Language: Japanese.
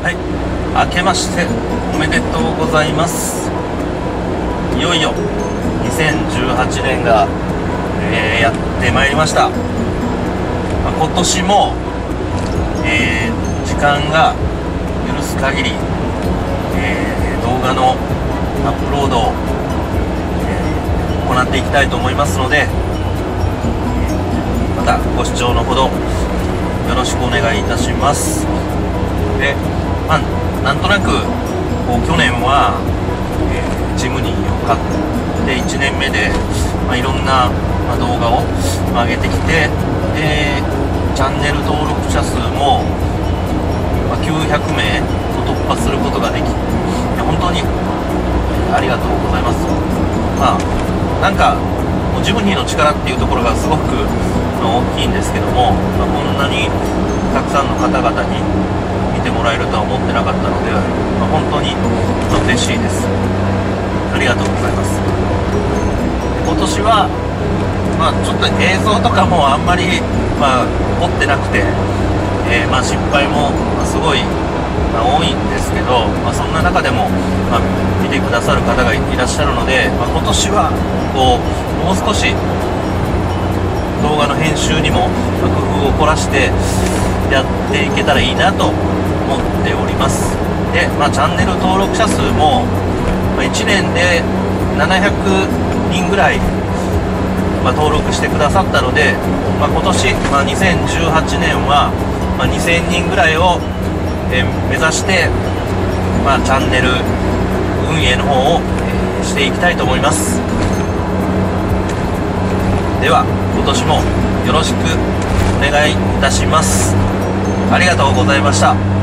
はい。明けましておめでとうございます。いよいよ2018年が、えーやってまいりました、まあ今年も、えー時間が許す限り、えー動画のアップロードを、え行っていきたいと思いますのでまたご視聴のほどよろしくお願いいたします。で、まあ、なんとなくこう去年は、えージムニーを買って1年目で、まあ、いろんな、ま動画を、上げてきてでチャンネル登録者数も、ま900名を突破することができ本当にありがとうございます。まあなんかもうジムニーの力っていうところがすごく大きいんですけども、まあこんなにたくさんの方々に見てもらえるとは思ってなかったので、まあ本当にまあ嬉しいです。ありがとうございます。今年はまあちょっと映像とかもあんまりまあ凝ってなくて、えーまあ失敗もますごい、まあ多いんですけど、まあ、そんな中でも、まあ、見てくださる方がいらっしゃるので、まあ、今年はこうもう少し動画の編集にも工夫を凝らしてやっていけたらいいなと思っております。で、まあ、チャンネル登録者数も、1年で700人ぐらい、まあ登録してくださったので、まあ、今年、まあ、2018年は、ま、2000人ぐらいを、え目指して、まあ、チャンネル運営の方を、えしていきたいと思います。では今年もよろしくお願いいたします。ありがとうございました。